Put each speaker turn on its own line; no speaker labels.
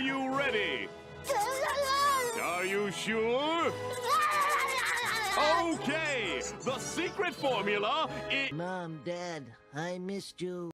you ready? Are you sure? Okay, the secret formula is...
Mom, Dad, I missed you.